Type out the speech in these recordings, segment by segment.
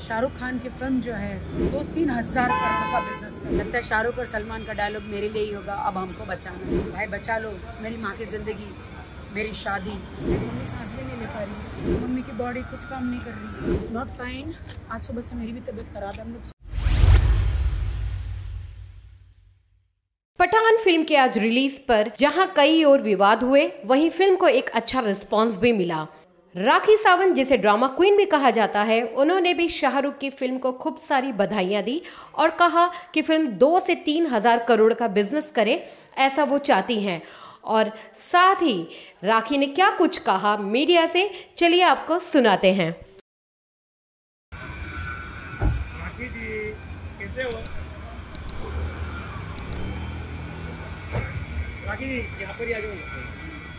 शाहरुख खान की फ़िल्म जो है दो तीन हज़ार करोड़ का बिज़नेस है। लगता है शाहरुख और सलमान का डायलॉग मेरे लिए ही होगा, अब हमको बचाना भाई, बचा लो, मेरी माँ की ज़िंदगी, मेरी शादी। मेरी मम्मी सांस भी नहीं ले पा रही, मम्मी की बॉडी कुछ काम नहीं कर रही। नॉट फाइन आज सुबह से मेरी भी तबीयत खराब है, हम लोग पठान फ़िल्म के आज रिलीज़ पर जहाँ कई और विवाद हुए, वहीं फ़िल्म को एक अच्छा रिस्पांस भी मिला। राखी सावंत, जिसे ड्रामा क्वीन भी कहा जाता है, उन्होंने भी शाहरुख की फ़िल्म को खूब सारी बधाइयाँ दी और कहा कि फ़िल्म दो से तीन हज़ार करोड़ का बिज़नेस करे, ऐसा वो चाहती हैं। और साथ ही राखी ने क्या कुछ कहा मीडिया से, चलिए आपको सुनाते हैं। राखी जी, कैसे हो? राखी जी, यहाँ पर ही आ जाओ।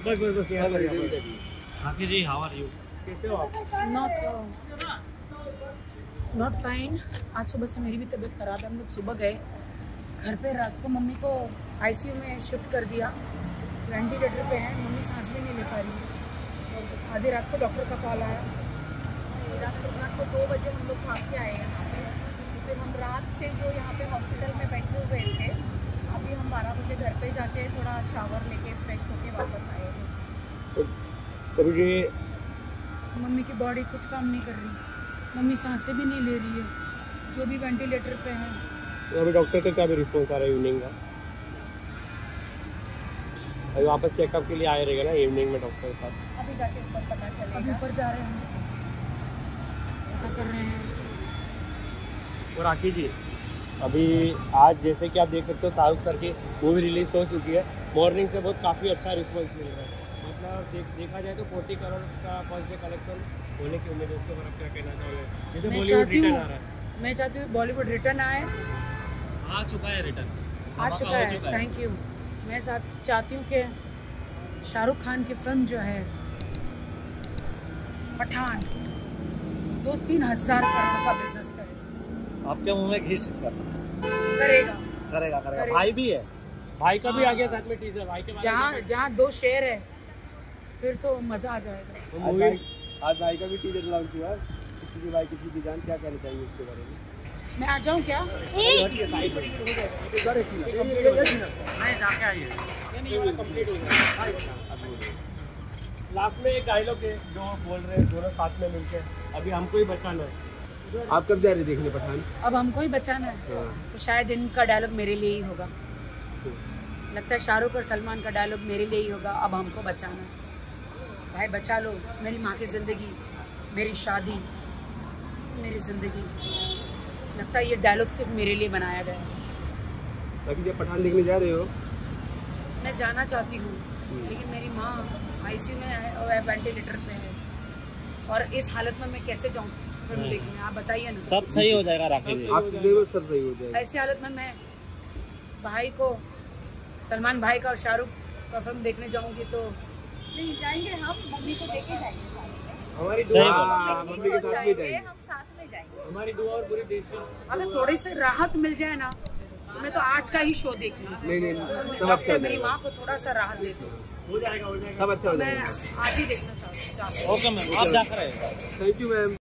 बस बस बस, यहाँ पर Rakhi ji how are you कैसे हो आप? नॉट नॉट फाइन आज सुबह से मेरी भी तबीयत ख़राब है। हम लोग सुबह गए। घर पे रात को मम्मी को आईसीयू में शिफ्ट कर दिया। वेंटिलेटर पे है। मम्मी सांस भी नहीं ले पा रही है। और आधी रात को डॉक्टर का कॉल आया। रात को रात को दो बजे हम लोग भाग के आए यहाँ पे। फिर हम रात से जो यहाँ पे हॉस्पिटल में बैठे हुए थे अभी हम बारह बजे घर पे जाके थोड़ा शावर लेके फ्रेश होके वापस आए हैं। तो ये मम्मी की बॉडी कुछ काम नहीं कर रही। मम्मी साँसें भी नहीं ले रही है। जो भी वेंटिलेटर पे है। अभी डॉक्टर का क्या भी रिस्पॉन्स आ रहा है इवनिंग का? अभी वापस चेकअप के लिए आए रहेगा ना इवनिंग में डॉक्टर के साथ? अभी जाके ऊपर पता चलेगा। अभी ऊपर जा रहे हैं। कर रहे हैं? और राखी जी अभी आज जैसे कि आप देख सकते हो शाहरुख सर की मूवी रिलीज़ हो चुकी है। मॉर्निंग से बहुत काफ़ी अच्छा रिस्पॉन्स मिल रहा है। मतलब देख देखा जाए तो फोर्टी करोड़ का फ़र्स्ट डे कलेक्शन होने की उम्मीद है उसके ऊपर आप क्या कहना चाहोगे? जैसे बॉलीवुड रिटर्न आ रहा है। मैं चाहती हूँ बॉलीवुड रिटर्न आए। आ चुका है रिटर्न आ चुका है थैंक यू मैं चाहती हूँ कि शाहरुख खान की फ़िल्म जो है पठान दो तीन हज़ार करोड़ का बिज़नेस करे। आपके मुँह में घी सकता करेगा। करेगा करेगा। करेगा। भाई भी है। भाई का भी आ गया साथ में टीजर भाई के जहाँ जहाँ दो शेर है फिर तो मज़ा आ जाएगा। आज भाई आज भाई का भी टीजर लॉन्च हुआ किसी की भाई किसी की जान क्या कहना चाहिए उसके बारे में? मैं आ जाऊँ क्या? कंप्लीट हो लास्ट में एक डायलॉग है जो बोल रहे हैं दोनों साथ में मिलके। अभी हमको ही बचाना है। आप कब जा रहे देखने पठान? अब हमको ही बचाना है। हाँ। तो शायद इनका डायलॉग मेरे लिए ही होगा। लगता है शाहरुख और सलमान का डायलॉग मेरे लिए ही होगा। अब हमको बचाना है। भाई बचा लो मेरी माँ की ज़िंदगी मेरी शादी मेरी ज़िंदगी। लगता है ये डायलॉग सिर्फ़ मेरे लिए बनाया गया है। बाकी जब पठान देखने जा रहे हो? मैं जाना चाहती हूँ लेकिन मेरी माँ आईसीयू में है और वेंटिलेटर पे है। और इस हालत में मैं कैसे जाऊँ फ़िल्म देखने? आप बताइए ना। सब सही हो जाएगा राखी आप सब सही हो जाएगा। ऐसी हालत में मैं भाई को सलमान भाई का और शाहरुख का फ़िल्म देखने जाऊँगी तो नहीं जाएँगे हम मम्मी को लेके जाएँगे साथ में। हमारी दुआ हाँ, मम्मी मम्मी के साथ भी जाएँगे। जाएँगे हम साथ में जाएँगे। हमारी दुआ और पूरे देश की अगर थोड़ी सी राहत मिल जाए ना तो मैं तो आज का ही शो देखना लूँ नहीं नहीं सब अच्छा मेरी माँ को थोड़ा सा राहत दे दो। हो जाएगा हो जाएगा। सब अच्छा हो मैं जाएगा आज ही देखना चाहती हूँ। ओके मैम आप जाकर आइए थैंक यू मैम